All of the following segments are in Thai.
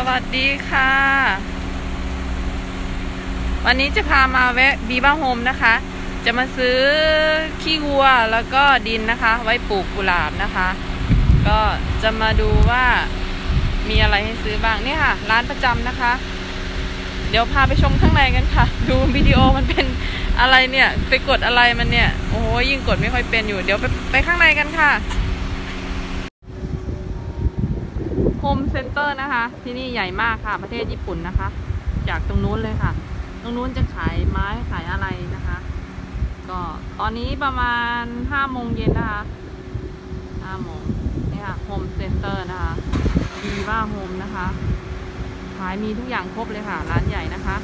สวัสดีค่ะ วันนี้จะพามาแวะบีบ้าโฮมนะคะ จะมาซื้อขี้วัวแล้วก็ดินนะคะ ไว้ปลูกกุหลาบนะคะ ก็จะมาดูว่ามีอะไรให้ซื้อบ้างนี่ค่ะ ร้านประจำนะคะ เดี๋ยวพาไปชมข้างในกันค่ะ ดูวิดีโอมันเป็นอะไรเนี่ย ไปกดอะไรมันเนี่ย โอ้โหยิ่งกดไม่ค่อยเป็นอยู่ เดี๋ยวไปไปข้างในกันค่ะ home center นะคะ ที่นี่ใหญ่มากค่ะ ประเทศญี่ปุ่นนะคะ จากตรงนู้นเลยค่ะ ตรงนู้นจะขายไม้ขายอะไรนะคะ ก็ตอนนี้ประมาณห้าโมงเย็นนะคะห้าโมงนี่ค่ะ home center นะคะดีว่าโฮมนะคะขายมีทุกอย่างครบเลยค่ะ ร้านใหญ่นะคะ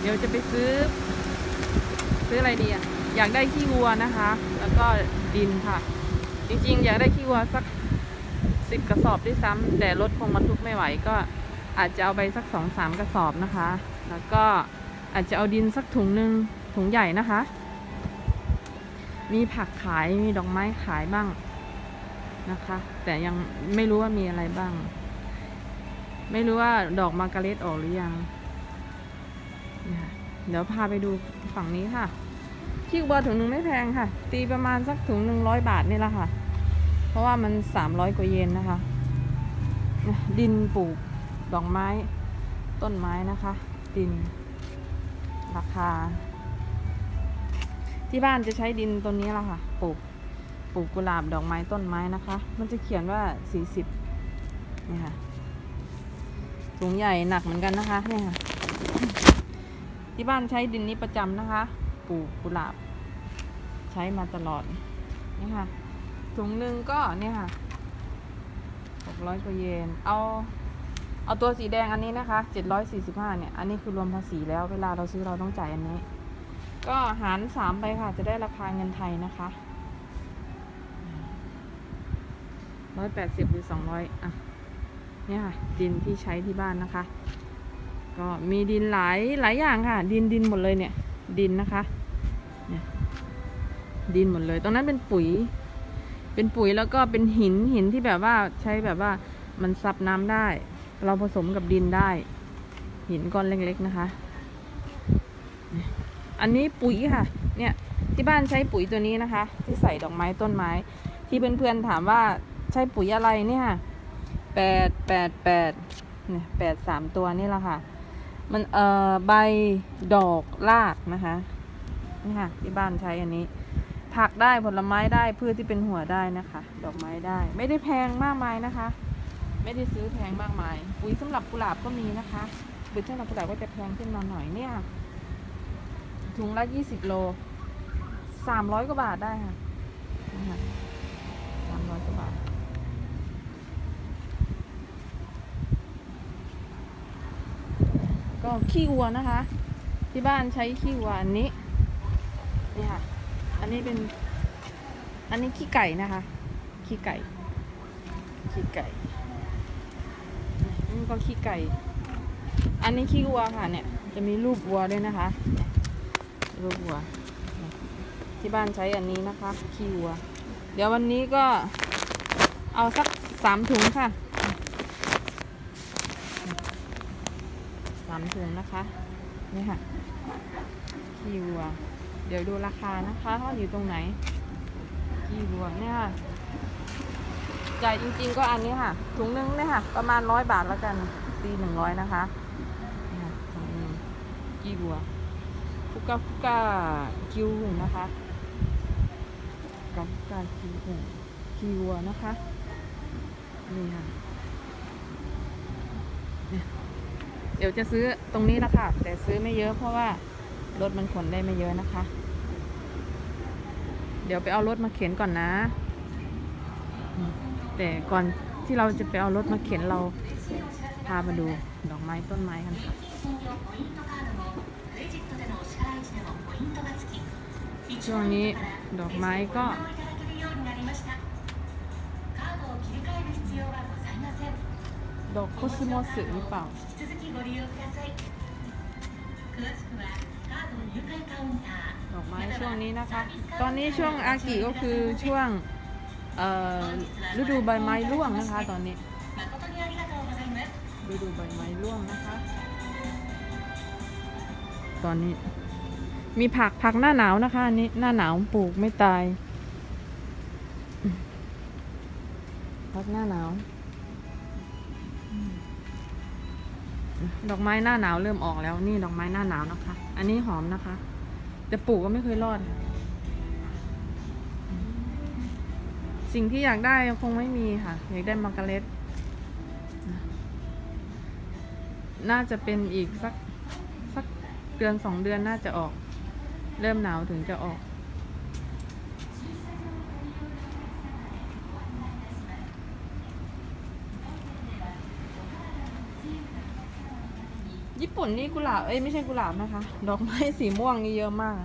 เดี๋ยวจะไปซื้อ ซื้ออะไรดีอะอยากได้ขี้วัวนะคะ แล้วก็ดินค่ะ จริงๆ อยากได้ขี้วัวสัก สิบกระสอบด้วยซ้ำแต่รถคงบรรทุกไม่ไหวก็อาจจะเอาไปสักสองสามกระสอบนะคะ แล้วก็อาจจะเอาดินสักถุงหนึ่งถุงใหญ่นะคะ มีผักขายมีดอกไม้ขายบ้างนะคะ แต่ยังไม่รู้ว่ามีอะไรบ้าง ไม่รู้ว่าดอกมาการ์เรตออกหรือยังเดี๋ยวพาไปดูฝั่งนี้ค่ะขี้วัวถุงหนึ่งไม่แพงค่ะ ตีประมาณสักถุงหนึ่งร้อยบาทนี่แหละค่ะ เพราะว่ามันสามร้อยกว่าเยนนะคะ ดินปลูกดอกไม้ต้นไม้นะคะ ดิน ราคา ที่บ้านจะใช้ดินตัวนี้แหละค่ะ ปลูกปลูกกุหลาบดอกไม้ต้นไม้นะคะ มันจะเขียนว่าสี่สิบนี่ค่ะถุงใหญ่หนักเหมือนกันนะคะเนี่ยค่ะที่บ้านใช้ดินนี้ประจำนะคะ ปลูกกุหลาบ ใช้มาตลอดนี่ค่ะ ถุงหนึ่งก็เนี่ยค่ะหกร้อยกว่าเยน เอา เอาตัวสีแดงอันนี้นะคะเจ็ดร้อยสี่สิบห้าเนี่ย อันนี้คือรวมภาษีแล้วเวลาเราซื้อเราต้องจ่ายอันนี้ ก็หารสามไปค่ะ จะได้ราคาเงินไทยนะคะร้อยแปดสิบหรือสองร้อยอะ เนี่ยค่ะ ดินที่ใช้ที่บ้านนะคะ ก็มีดินหลายหลายอย่างค่ะ ดินดินหมดเลยเนี่ย ดินนะคะ เนี่ย ดินหมดเลย ตรงนั้นเป็นปุ๋ย เป็นปุ๋ยแล้วก็เป็นหินหินที่แบบว่าใช้แบบว่ามันซับน้ำได้ เราผสมกับดินได้ หินก้อนเล็กๆนะคะ อันนี้ปุ๋ยค่ะ เนี่ยที่บ้านใช้ปุ๋ยตัวนี้นะคะ ที่ใส่ดอกไม้ต้นไม้ ที่เพื่อนๆถามว่าใช้ปุ๋ยอะไรเนี่ยแปดแปดแปดเนี่ยแปดสามตัวนี่แหละค่ะ มันเอ่อใบดอกรากนะคะนี่ค่ะที่บ้านใช้อันนี้ ผักได้ผลไม้ได้พืชที่เป็นหัวได้นะคะ ดอกไม้ได้ ไม่ได้แพงมากมายนะคะ ไม่ได้ซื้อแพงมากมาย ปุ๋ยสำหรับกุหลาบก็มีนะคะปุ๋ยสำหรับกุหลาบก็จะแพงขึ้นมาหน่อยเนี่ยถุงละยี่สิบโลสามร้อยกว่าบาทได้ค่ะนะคะสามร้อยกว่าบาทก็ขี้วัวนะคะ ที่บ้านใช้ขี้วัวอันนี้นี่ค่ะ อันนี้เป็น อันนี้ขี้ไก่นะคะ ขี้ไก่ ขี้ไก่นี่ก็ขี้ไก่ อันนี้ขี้วัวค่ะ เนี่ย จะมีรูปวัวด้วยนะคะ รูปวัว ที่บ้านใช้อันนี้นะคะ ขี้วัว เดี๋ยววันนี้ก็เอาสักสามถุงค่ะสามถุงนะคะ นี่ค่ะขี้วัว เดี๋ยวดูราคานะคะว่าอยู่ตรงไหนขี้วัวเนี่ยค่ะจ่ายจริงๆก็อันนี้ค่ะถุงนึงเนี่ยค่ะประมาณร้อยบาทแล้วกันตีหนึ่งร้อยนะคะนี่ค่ะถุงหนึงขี้วัวฟุก้าฟุก้าคิวหุงนะคะกับฟุก้าคิวหุงขี้วัวนะคะนี่ค่ะเดี๋ยวจะซื้อตรงนี้ละค่ะแต่ซื้อไม่เยอะเพราะว่า รถมันขนได้ไม่เยอะนะคะ เดี๋ยวไปเอารถมาเข็นก่อนนะ แต่ก่อนที่เราจะไปเอารถมาเข็นเราพามาดูดอกไม้ต้นไม้กันค่ะช่วงนี้ดอกไม้ก็ดอกโคสโมสหรือเปล่า ดอกไม้ช่วงนี้นะคะ ตอนนี้ช่วงอากิก็คือช่วงเอ่อฤดูใบไม้ร่วงนะคะ ตอนนี้ดฤดูใบไม้ร่วงนะคะ ตอนนี้ มีผักผักหน้าหนาวนะคะอันนี้หน้าหนาวปลูกไม่ตายผักหน้าหนาว ดอกไม้หน้าหนาวเริ่มออกแล้วนี่ดอกไม้หน้าหนาวนะคะ อันนี้หอมนะคะ แต่ปลูกก็ไม่เคยรอด สิ่งที่อยากได้คงไม่มีค่ะ อยากได้มาการเร็ตน่าจะเป็นอีกสักสักเดือนสองเดือนน่าจะออก เริ่มหนาวถึงจะออก ญี่ปุ่นนี่กุหลาบ เอ้ยไม่ใช่กุหลาบนะคะ ดอกไม้สีม่วงนี่เยอะมาก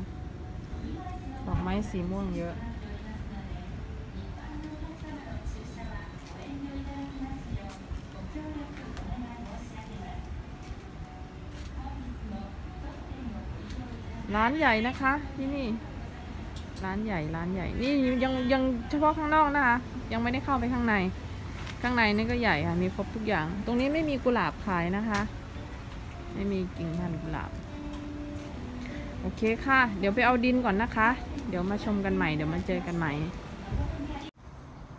ดอกไม้สีม่วงเยอะ ร้านใหญ่นะคะที่นี่ ร้านใหญ่ร้านใหญ่ นี่ยังยังเฉพาะข้างนอกนะคะ ยังไม่ได้เข้าไปข้างใน ข้างในนี่ก็ใหญ่ค่ะ มีครบทุกอย่าง ตรงนี้ไม่มีกุหลาบขายนะคะ ไม่มีกิ่งพันธุ์กุหลาบ โอเคค่ะ เดี๋ยวไปเอาดินก่อนนะคะ เดี๋ยวมาชมกันใหม่ เดี๋ยวมาเจอกันใหม่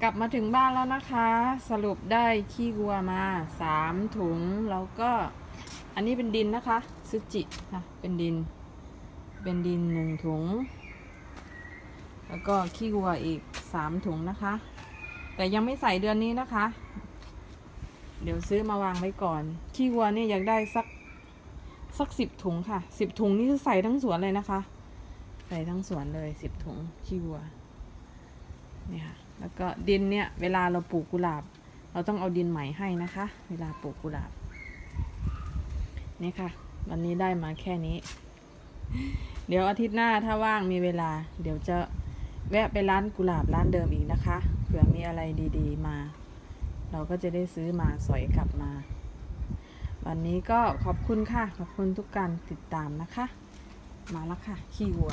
กลับมาถึงบ้านแล้วนะคะ สรุปได้ขี้วัวมาสามถุง แล้วก็อันนี้เป็นดินนะคะซึจิค่ะ เป็นดิน เป็นดินหนึ่งถุง แล้วก็ขี้วัวอีกสามถุงนะคะ แต่ยังไม่ใส่เดือนนี้นะคะ เดี๋ยวซื้อมาวางไว้ก่อน ขี้วัวเนี่ยอยากได้สัก สักสิบถุงค่ะสิบถุงนี่ใส่ทั้งสวนเลยนะคะ ใส่ทั้งสวนเลยสิบถุงขี้วัวเนี่ยค่ะแล้วก็ดินเนี่ยเวลาเราปลูกกุหลาบ เราต้องเอาดินใหม่ให้นะคะ เวลาปลูกกุหลาบนี่ค่ะ วันนี้ได้มาแค่นี้ เดี๋ยวอาทิตย์หน้าถ้าว่างมีเวลา เดี๋ยวจะแวะไปร้านกุหลาบร้านเดิมอีกนะคะเผื่อมีอะไรดีๆมา เราก็จะได้ซื้อมาสอยกลับมา วันนี้ก็ขอบคุณค่ะ ขอบคุณทุกการติดตามนะคะ มาแล้วค่ะ ขี้วัว